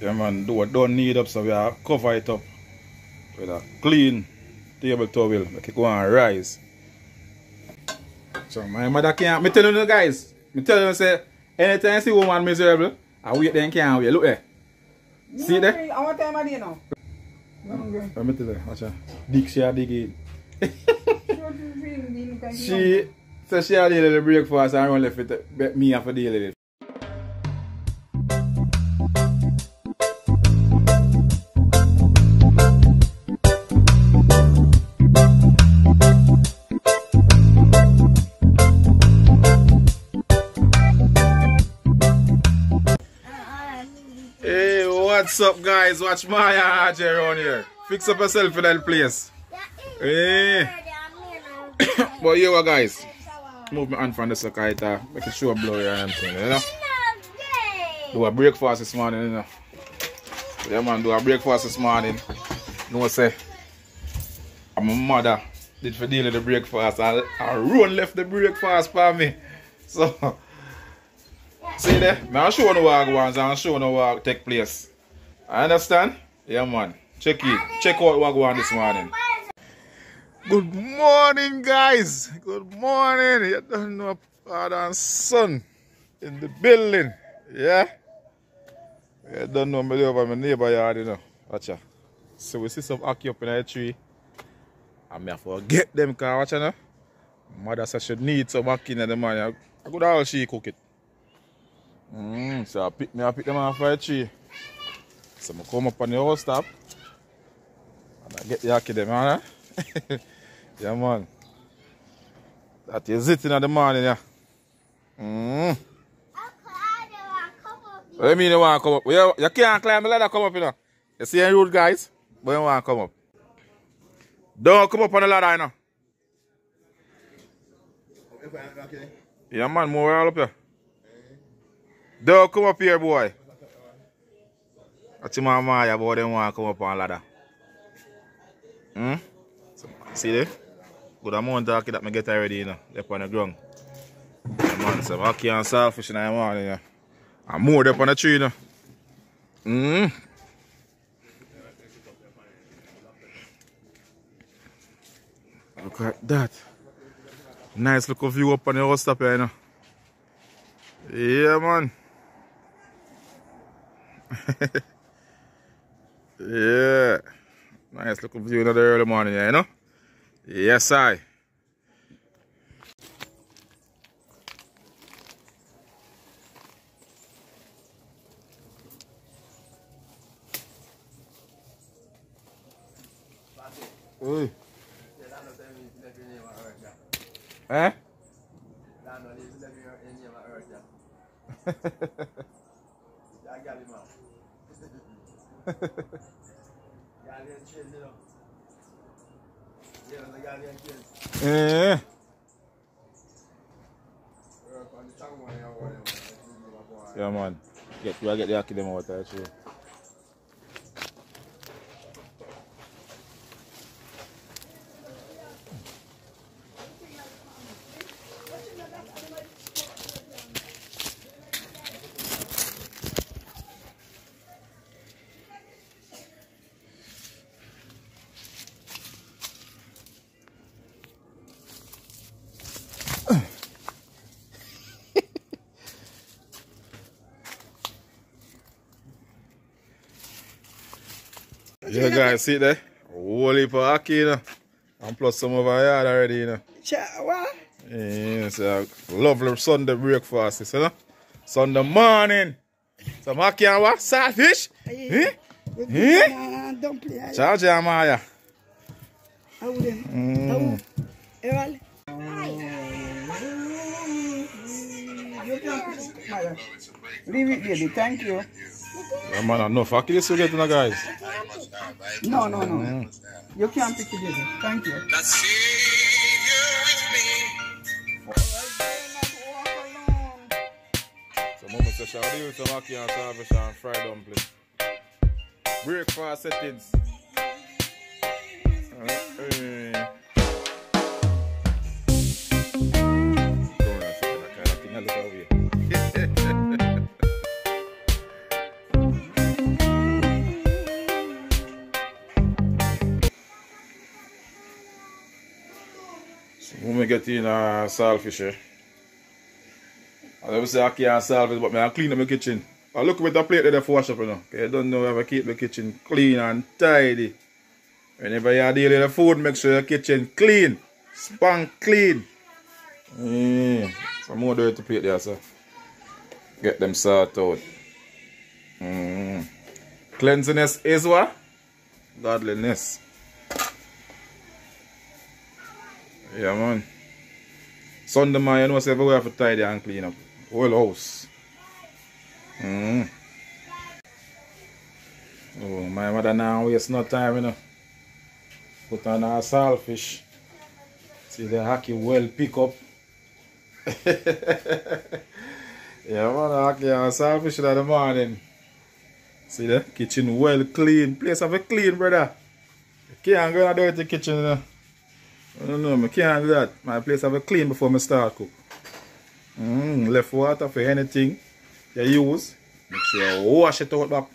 Yeah man, do what don't need up so we are cover it up with a clean table towel. Make it go and rise. So my mother can't, me tell you guys, me tell you say, anytime you see woman miserable, I wait then can't wait. Look there. See there? Eh? How time are you now? Let me tell you, watch out. Dig, she a dig in. she, so she a deal with the breakfast and run left with me after deal with it. What's up guys? Watch my Archie around here. Fix up yourself in that place. Hey. but you we guys. Move my hand from the socket, uh, make it show blow here and thing, you know? Do a breakfast this morning, you know? Yeah man, do a breakfast this morning. You know say my mother did for deal with the breakfast and I run left the breakfast for me. So see there? I'll show you what ones and show you what take place. I understand? Yeah man. Check it. Check out what go on this morning. Good morning, guys. Good morning. You don't know father and son in the building. Yeah? You don't know me over my neighbor yard, you know. Watch out. So we see some ackee up in the tree. And me have to get them car, watch out now. Mother said she need some ackee in the morning. I could all she cook it. Mm, so I pick me I pick them off the tree. So I come up on the house top. And I get the ackee them, alright? Yeah, man. That is it in the morning, yeah. Mm. What do you mean you want to come up? You, you can't climb the ladder come up, you know. You see any road, guys? But you want to come up. Don't come up on the ladder, you know. Yeah, man, move all up here. Don't come up here, boy. That's my Maya, boy, they want to come up on ladder. Hmm? See there? Good amount of ackee that I get already, you know, up on the ground. Yeah, man, some ackee and saltfish in the morning, know. And more up on the tree, you know. Mm. Look at that. Nice little view up on the house top here, you know. Yeah, man. yeah. Nice little view in the early morning, you know. Yes, I. Oi. Eh? Eh. Yeah, man. Get I get the ackee too. Yeah, guys, see there? Whole heap of ackee, you know. And plus some over yard already, you know. What? Yeah, it's a lovely Sunday breakfast, you know. Sunday morning. Some ackee and what? Saltfish? Eh? Eh? Don't play. Ciao, ciao, Maya. How then? Mm. How? Eral? You. Leave it, baby. Thank you. Yeah, man, enough ackee this we get, you know, guys. No, no, no. You can't pick it, baby. Thank you. So, mama says she'll deal with some ackee and saltfish and fried dumpling. Breakfast settings. Uh. Corona setting, that kind of thing, I look away. Get in uh, saltfish here. I never say I can't salvage, but man, I clean up my kitchen. I look with the plate there for wash up, you. You don't know if I keep the kitchen clean and tidy. Whenever you deal with food, make sure your kitchen clean. Spank clean. Mm. Some more dirty plate there, sir. Get them sorted out. Mm. Cleanliness is what? Godliness. Yeah, man. Sunday, man, you know, so everywhere for tidy and clean up. Whole house. Mm. Oh, my mother now waste no time, you know. Put on our saltfish. See the ackee well pick up. yeah, man, ackee our saltfish in the morning. See the kitchen well clean. Place have a clean, brother. You can't go in dirty kitchen, you know. I don't know, I can't do that. My place have a clean before I start cook. Mm, left water for anything you use. Make sure you wash it out back.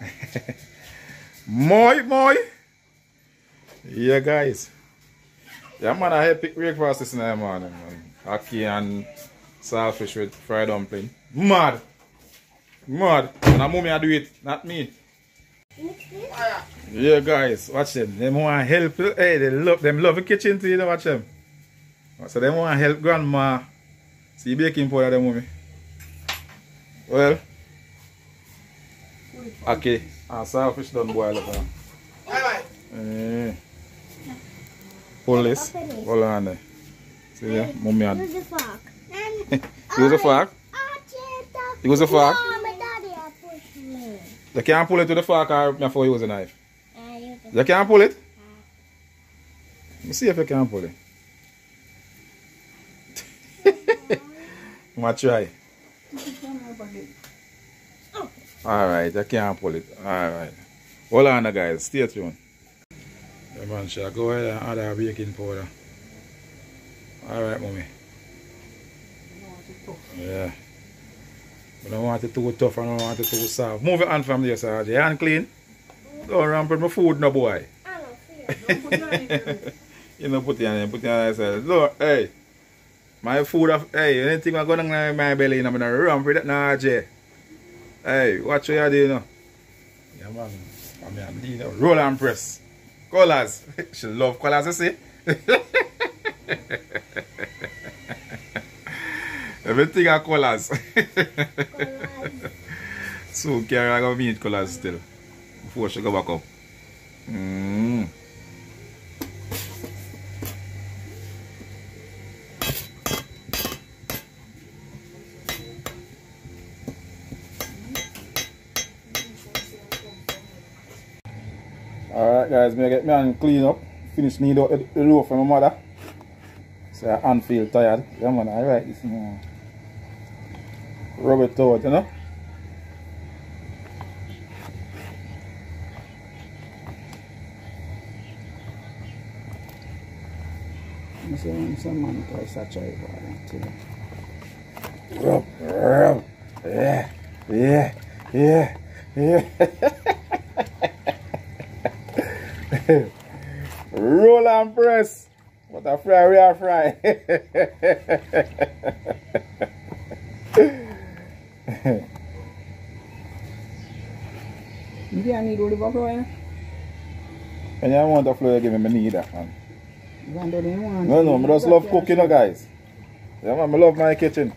Moi, moi. Yeah, guys. Yeah, man, I had breakfast this night, man. Ackee and saltfish with fried dumpling. Mad. Mad. And a mommy I do it, not me. Yeah guys, watch them. Them want help. Hey, they love them love the kitchen too, you know, watch them. So they want help grandma. See baking powder them mommy. Well. Okay. Ah, And saltfish done boil up now. Alright. Eh. Pull this. Hold on there. See ya, mommy. Use a fork. Use a fork. Use a fork. You can't pull it with the fork or before you use a knife. I use You can't pull it? Let me see if you can pull it. I'm try. Alright, I can't pull it. Alright. Hold on, guys. Stay tuned. Yeah, man, shall go ahead and add our baking powder? Alright, mommy. Yeah. I don't want it too tough, I don't want it too soft. Move your hand from there, sir. Your hand clean? Don't ramp my food, no boy. I don't feel. you know, put it on, put it on yourself. Look, hey, my food, of, hey, anything I go down in my belly, I'm gonna run for that now, Jay. Hey, watch what you do, you know. Yeah, man. I mean, I'm doing it. Roll and press. Colors. she love colors, you see. Everything are colors. so, carry I gonna meet colors still. Before she go back up. Mm. Alright guys, me get me and clean up. Finish need out the, the loaf from my mother. So I feel tired. Yeah man, alright this morning. Rub it you know? Say, some man try such a too. Rub, rub. Yeah, yeah, yeah, yeah. Roll and press. What a fry we are fry. You can't need all the buffalo, and you want the flour give me, me need that man. You can't do one. No, no, I just love cooking, guys. Yeah, man, I love my kitchen.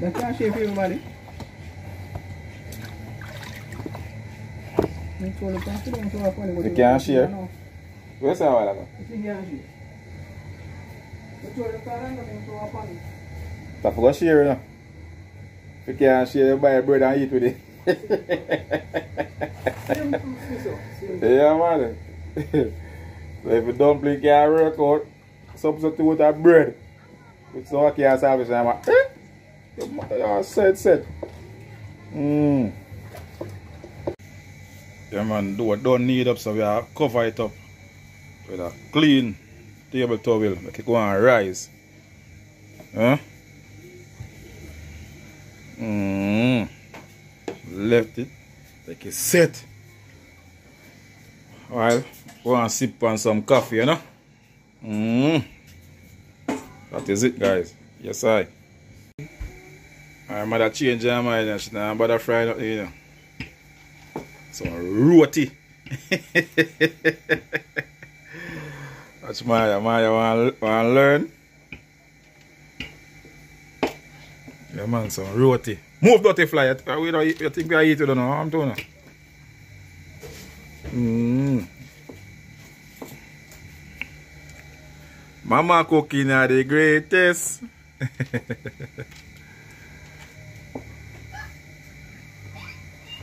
That can't share for everybody. You told the person, don't show up when You can't share? Where's while ago? You can't share. You told the person, don't show up on it. I forgot share, you know. If you can't share, you buy bread and eat with it. Same two scissors, same yeah, man. so if you dumpling can't work out, substitute with a bread. With some can't service, I'm like, eh? You mu- you said, said. Mmm. Yeah, man, do it don't need up, so we are cover it up with a clean table towel. Make it go and rise. Huh? Mmm. Left it. Like it set. While go and sip on some coffee, you know? Mm. That is it, guys. Yes, I. My mother change her mind and she not bother fry nothing, you know. Some roti. That's Maya. Maya want to learn. Yeah man son, roti. Move dirty fly. You think we are eat you don't know. I'm doing it. Mm. Mama cooking are the greatest.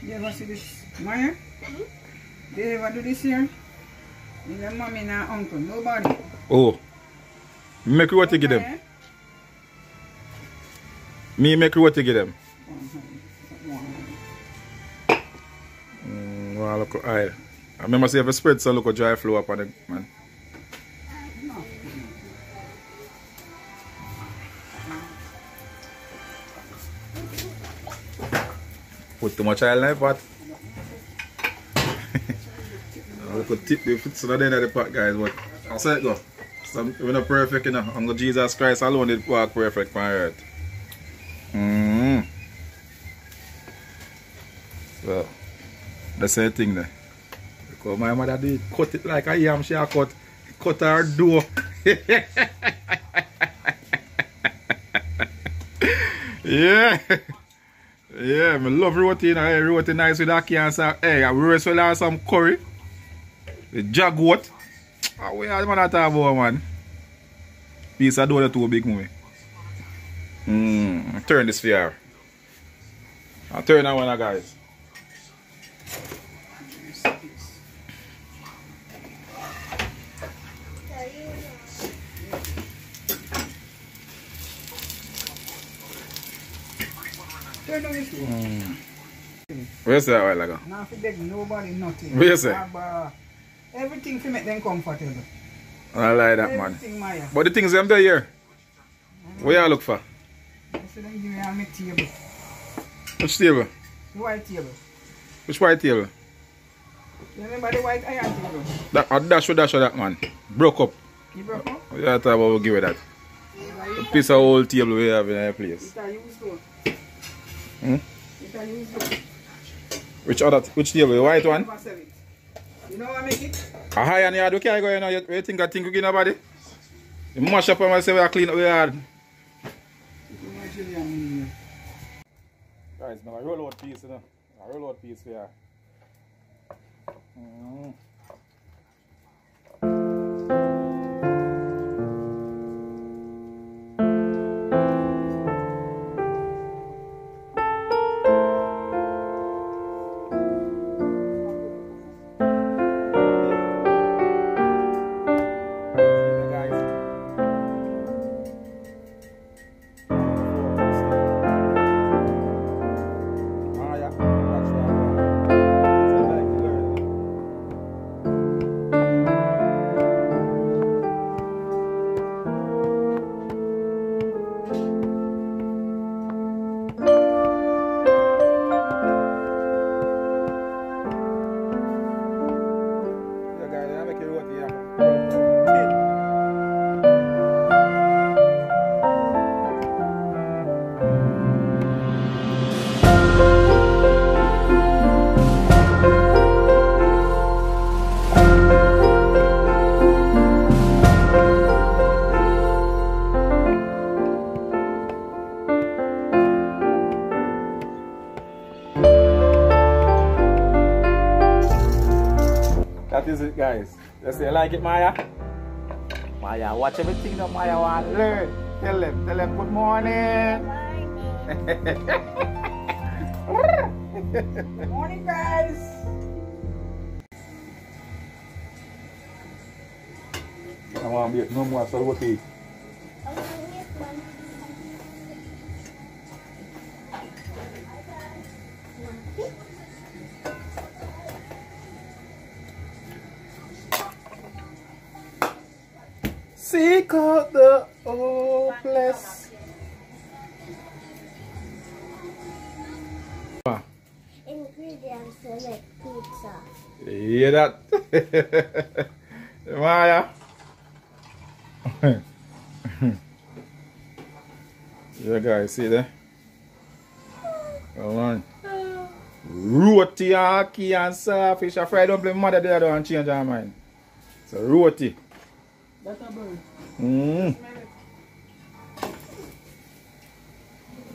you ever see this, Maya? Mm-hmm. They ever do this here? Neither mommy nor uncle, nobody. Oh. Make you what you give them. Me make roti give them. Mm, well, look, I, I remember say if you spread some look dry flow up on it, man. Put too much oil in the pot. Look at tip the foot so the pot, guys, but I'll say it go. Some, we're not perfect, you know. Uncle Jesus Christ alone did walk perfect on earth. That's the thing there. Because my mother did cut it like a yam she a cut. Cut her dough. yeah. Yeah, I love roti. Hey, eh, Roti nice with aki and some, hey, I wrestle and some curry. The jagot. Ah, we are the man I talk about, man. Piece of dough that too big, movie. Mm, turn this fear. I'll turn that one, guys. On this one. Where's that while ago? Now for beg nobody nothing. You say? Have, uh, everything to make them comfortable. I like that, man. Maya. But the things them there here, what you look for? I said them give me make table. Which table? The white table. Which white table? You remember the white iron table? That, a dash with dash of that, man. Broke up. You broke up? What you talk about we give it that? A piece of old table we have in our place. It a used one. Hmm? It a used one. Which other, which table? The white one? It. You know what I make it? A high and yard, we can't go, you know, you, you think I think we give nobody? You mash up and I say we clean up the yard. You Guys, now I roll out piece, you know. I roll out piece here. Mm. Like it, Maya? Maya, watch everything that Maya want to learn. Tell them, tell them good morning. Morning, guys. I want to be no more so roti. Hear that? Maya. yeah, guys, see there? Come on. Roti, ackee, and saltfish. I fried dumpling mother there don't change her mind. So roti. That's a bird. Mm.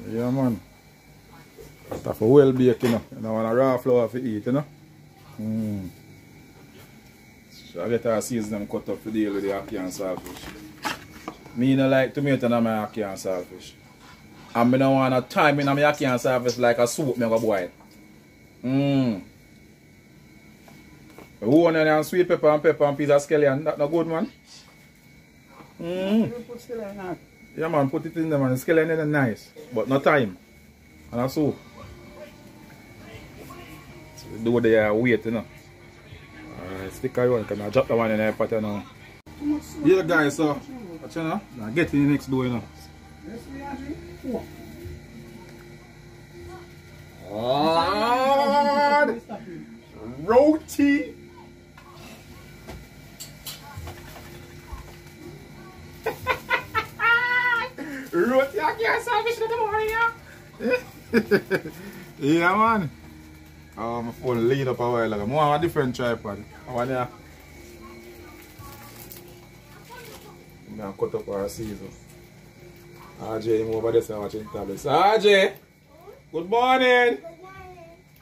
Yeah, man. Stuff for well baked, you know. You don't want a raw flour to eat, you know. Mm. So I better season them cut up to deal with the ackee and saltfish. Me no like tomato in my ackee and saltfish. And me no want a time in my ackee and saltfish like a soup me go boil. Mmm. Onion and sweet pepper and pepper and piece of scallion, that no good man. Mmm. You put scallion in Yeah man, put it in there man. The scallion is nice, but no time. And a soup. So Do the uh, weight, you know. Alright, stick around, can I drop the one in the pot you know. Too much. Yeah guys, so watch you know. Now get in the next door, you know. Yes, we are doing. Four. Lord, roti. roti, I can't salvage in the morning, yeah. yeah, man. Um, My phone lead up a while ago. More of a different tripod. I want to. I'm going to cut up our season. RJ, him over there, watching tablets. RJ, good morning.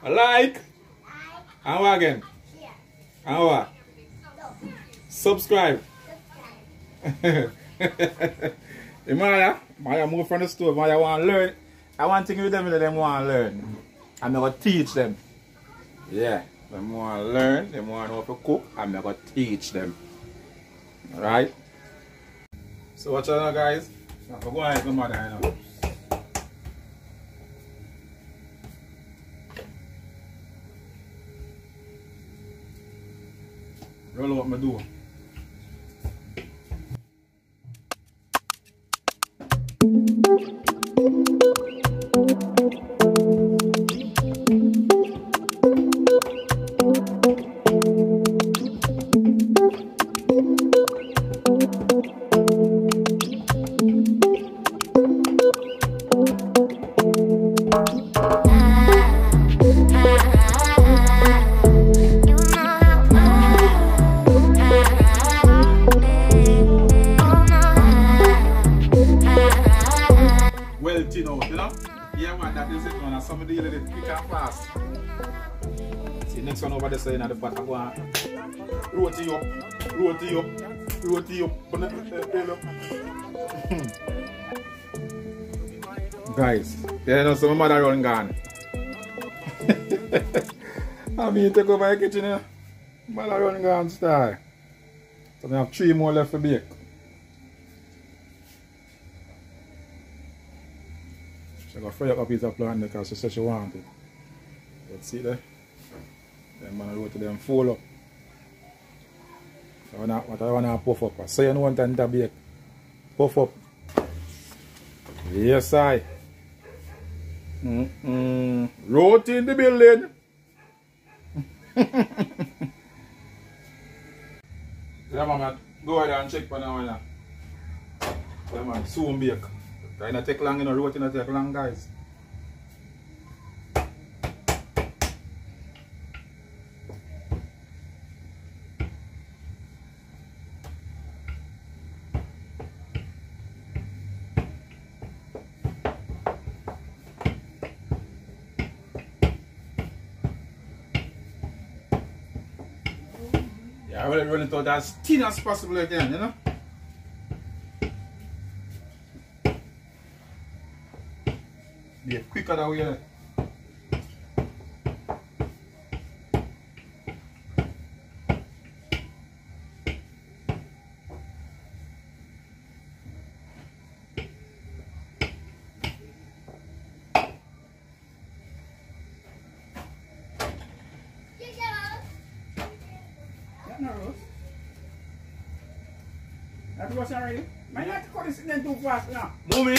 I like. What again? And what? Subscribe. hey, Maya, move from the store. Maya want to learn. I want to with them that them want to learn. I'm going to teach them. Yeah. Them want to learn. Them want to know how to cook. I'm going to teach them. Alright? So watch out now, guys. I'm going to my mother, know. Roll out my door. Roti roti eh, eh. Guys, you know some mother run gone. I mean take over the kitchen you know. Mother run gone star. So I have three more left to bake. She got fry up a piece of plant because she said she wanted. But see there? Then man wrote to them fold up. Wana, wana, wana puff up. So you want an ta bake. Puff up. Yes, I. Mm -mm. Road in the building. yeah, man, go ahead and check pan wana. Yeah, man, soon bake. It not take long, you know, road not take long, guys. Run it out as thin as possible again, you know. Be quicker that way. That no roast. That roast already. Man, you have to cut this in too fast now. Mommy,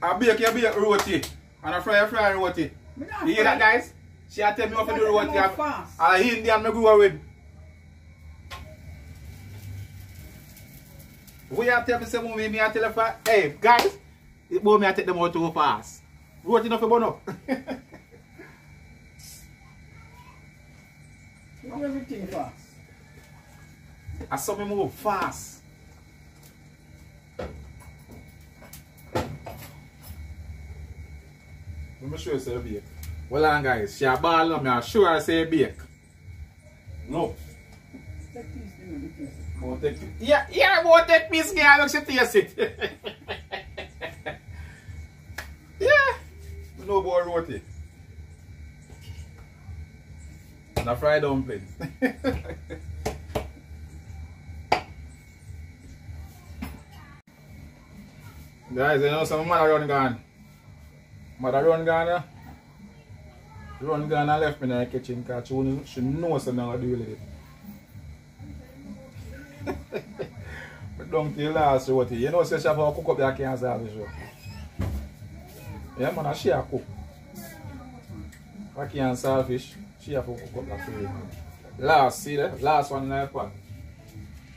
I bake you bake roti and I fry a fry roti. You hear that, guys? She a tell me what to do roti. more and- fast. And a Indian me grew up with. We a tell me say mommy, me a tell her hey guys, it boy me a take them out too fast. Roti enough for burn up. Everything fast. I saw me move fast. Let me show you say bake. Well on guys, she a ball on me, I sure I say bake. No. Take this, you know, the piece. Won't take yeah, yeah, won't take piece girl, look she taste it. yeah. No roti. And a fried dumpling. Guys, you know some mother run gone. Mother run gone, yeah? Run gone and left me in the kitchen because she, she knows I'm not do with it. but don't tell last roti. You know, say she have to cook up that can't salvage you. Yeah, man, she a cook. I can't salvage. She have to cook up that for you. Last, see that? Last one in the pot.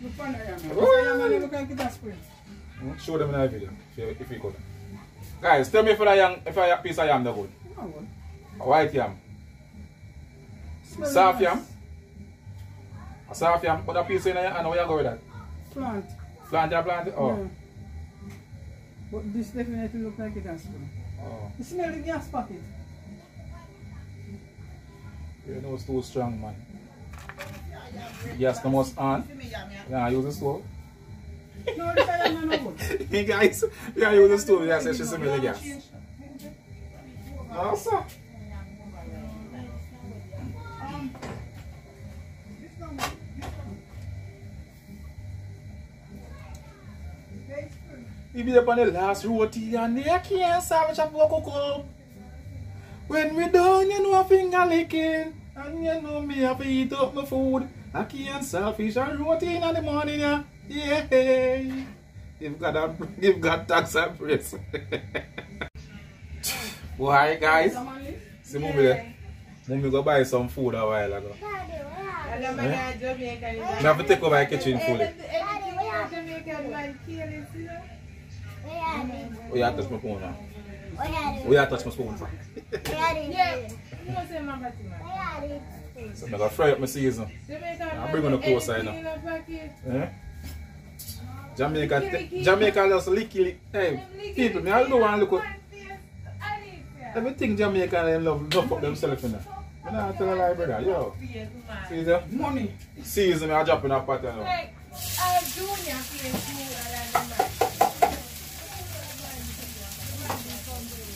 Look for the yam. Look at the yam, look the spring. Hmm? Show them in the video if you, if you could. Guys, tell me if a yam, if a piece of yam no good. Oh, well. A white yam. Smell Soft nice. yam. A soft yam. Put a piece in there and where you go with that? Plant. Plant ya plant? Oh. Yeah. But this definitely look like it has spring. oh. You smell the gas packet. You know it's too strong, man. Yes, the most on. Yeah, use the stove. Hey guys, yeah, use the stove. Yeah, say she smell the gas. Awesome. He be up on the last roti and they can't salvage a up. When we done, you know, a finger licking. And you know me have to eat up my food. I can't selfish and roti in the morning, yeah. Yeah. You've got a, you've got tax and praise. Boy, guys. See, mommy there. Mommy go buy some food a while ago. Daddy, where are And I'm Eh? a have to take over the kitchen fully. Anything a Jamaican man kill is, you we? Where are they? We have to touch my phone now. Where are they? We have to touch my spoon. Where are they? Yeah. You know say my bati man. Where are they? So I'm going to fry up my season. I'll man bring on the anything coast side now. in a packet. Eh? Jamaica, Jamaica just licky. Hey, people, me I don't want to look at everything Jamaican them love, love up themselves in there. I don't tell a lie, brother. Yo, see there? Money. Season, I drop in a pot now. Like, uh, junior face smoother than the man.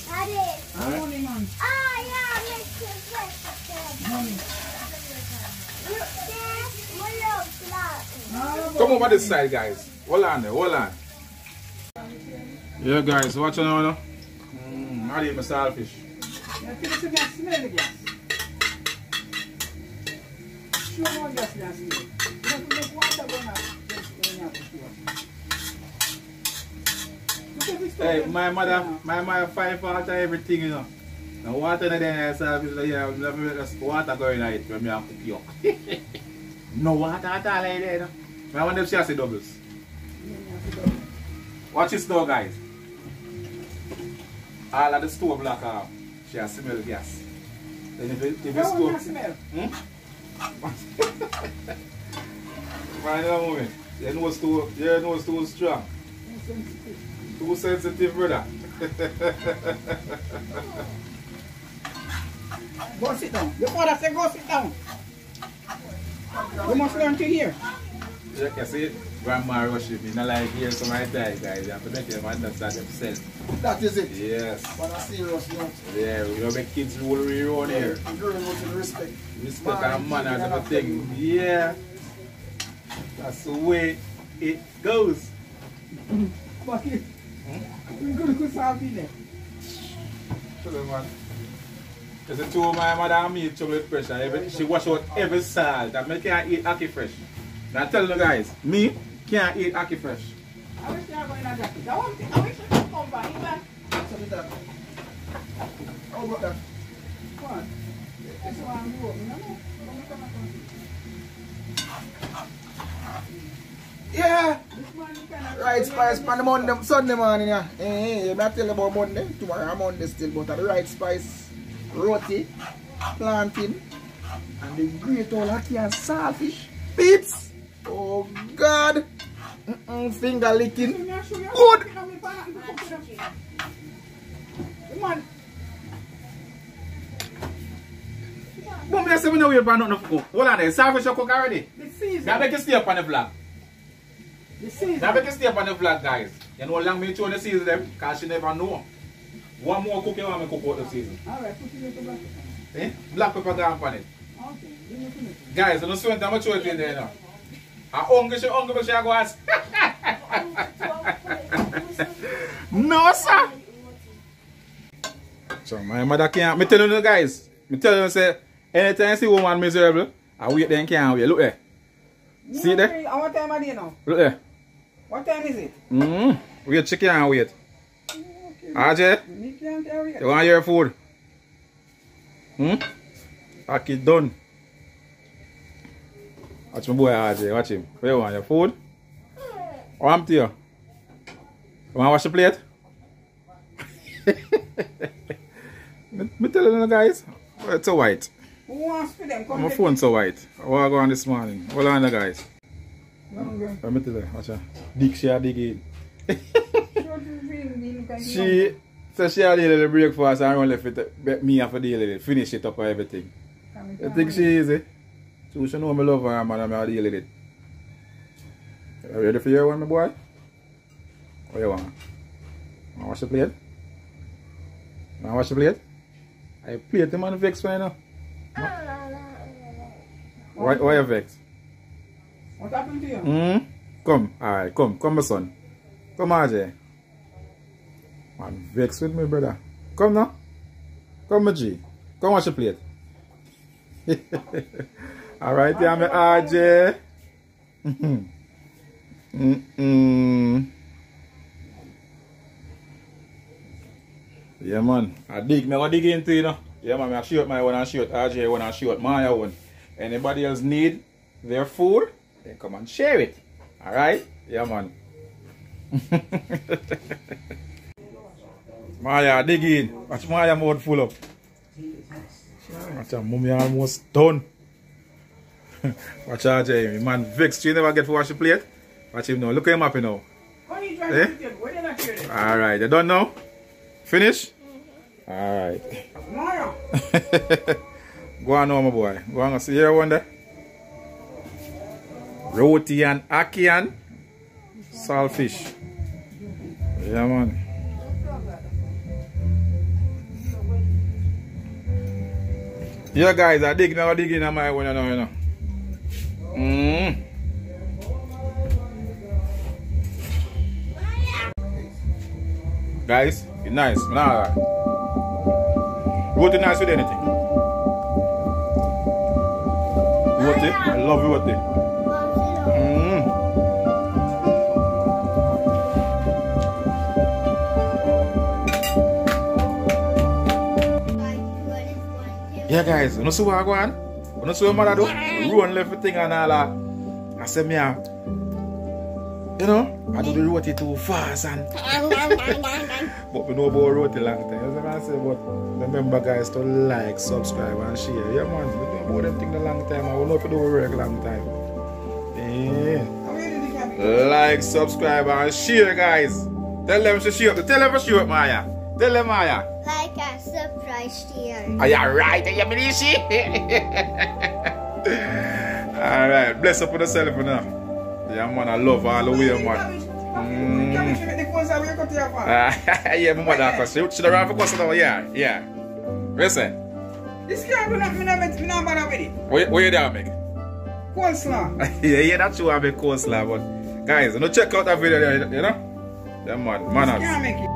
Daddy. Money, man. Ah, yeah, make it fresh. Money. Look there. We love flour. No, Come over this side, guys. Hold on there, hold on. Yeah, guys, watch on now. Mmm, I eat my saltfish. You feel the gas smell the gas. Show more gas gas. You have to make water burn up. You have to show. Look at this Hey, my mother, my mother fight for after everything, you know. The water in there, saltfish, yeah, never make us water going in it when me have cook you. no water at all in there, you know. I wonder if she has the doubles. Watch this though, guys. All of the stove black off. She has smell gas. Then if if That it's one stove... gas smell. Hmm? Man, you know me. You know it's too, you know it's too strong. Too sensitive, brother. Go sit down. The father said go sit down. You must learn to hear. You can see grandma rushing me. Not like here some I die, guys. You have to make them understand themselves. That is it. Yes. On a serious note, Yeah, we don't make kids roll around here. I'm very much in respect. Respect and manners and everything. Yeah. That's the way it goes. But you, we good to solve it there. Man. The two of my mother and me with pressure. Every, she wash out every salt. And me can't eat ackee fresh. Now tell you guys, me can't eat ackee fresh. I wish you were going to get it. I want. I wish you could come back. Even. So with that. How about that? What? This one go. No, no. Yeah. This one you cannot. Right spice on the Monday, Sunday morning, yeah. Eh, eh, I tell you about Monday. Tomorrow I'm Monday still, but the right spice, roti, plantain, and the great old ackee and saltfish. Peeps! Oh God. Mm -mm, finger licking. Good. Man. Bon, mwen se mwen nou yon pan nou nou fkou. Wala de, sa fè chè kouk already. Da beke stay up an the vlog. Da beke stay up an the vlog, guys. Yan nou lang me chou the season dem, ka she never know. One more cook yon wan me cook out the season. Alright, put it in the black pepper. Eh? Black pepper gan pan it. Ok, give me to me. Guys, yon nou swen tam a chou it in there nou. I hungry, she hungry, but she go ask. no, sir. So my mother can't. Me tell you guys. Me tell you say anytime you see woman miserable, I wait then can't wait. Look there. See there? And what time are they now? Look there. What time is it? Mm. Wait, she can't wait. Okay. RJ, Me can't carry it. you want your food? Hmm? Pack it done. Watch my boy RJ, watch him. Where you want your food? Or empty you? You want to wash the plate? me, me telling you guys, it's so white. Who wants for them? Come My take phone so white. What I go on this morning? Hold on guys. Let me tell you, watch her. Dig she a dig to She so she a little breakfast and run left it me have to deal with it. Finish it up and everything. You think she easy? Eh? So she know me love her man and I deal with it. You ready for your one my boy? What you want? Wanna wash the plate? Want wash the plate? I plate the man vex for you now. Why, why you vex? What happened to you? Hmm? Come, alright, come, come my son. Come RJ. Man, vex with me brother. Come now. Come my G. Come wash the plate. alright, yeah, me RJ. Mm-mm. Yeah man, I dig, me I dig into you know. Yeah man, I shoot my one and shoot RJ one and shoot my one. Anybody else need their food, then come and share it. Alright? Yeah man. Maya, dig in. Watch Maya mouth full up. Watch her mommy almost done. Watch her Jamie. Man vexed you never get to wash the plate. Watch him now. Look at him happy now. What are you Eh? to do? Where did I hear? Alright, you done now? Finish? Alright. Go on now, my boy. Go on, see here one there. Roti and ackee and saltfish. Yeah, man. Yeah, guys, I dig now, I dig in my one, you know, you know. Mm. Guys, it's nice. Nah, roti nice with anything. Roti, I love roti. Mm. Yeah, guys, you know what I go know see what mother do? Run left the thing and all that. I said, me, you know, I do the roti too fast and but we know about roti long time. You see what I say? But remember, guys, to like, subscribe, and share. Yeah, man. We know about them things a long time. I will know if you do work long time. Yeah. Like, subscribe, and share, guys. Tell them to share. Tell them to share, Maya. Tell them, Maya. Like a surprise here. Are you right? Are you Milishi? Alright, bless up with yourself now. Yeah, man, I love all the way, man. Mm. Cabbage, you make the phone say, where you cut your phone? Ah, yeah, my mother, cause she should have run for customer, yeah, yeah. Listen, This can't do nothing, me not me not bother with it. what, what you doing, make? Coleslaw. yeah, yeah, that's true, I make coleslaw, but guys, you know, check out that video there, you know? Yeah, man, manners. make it.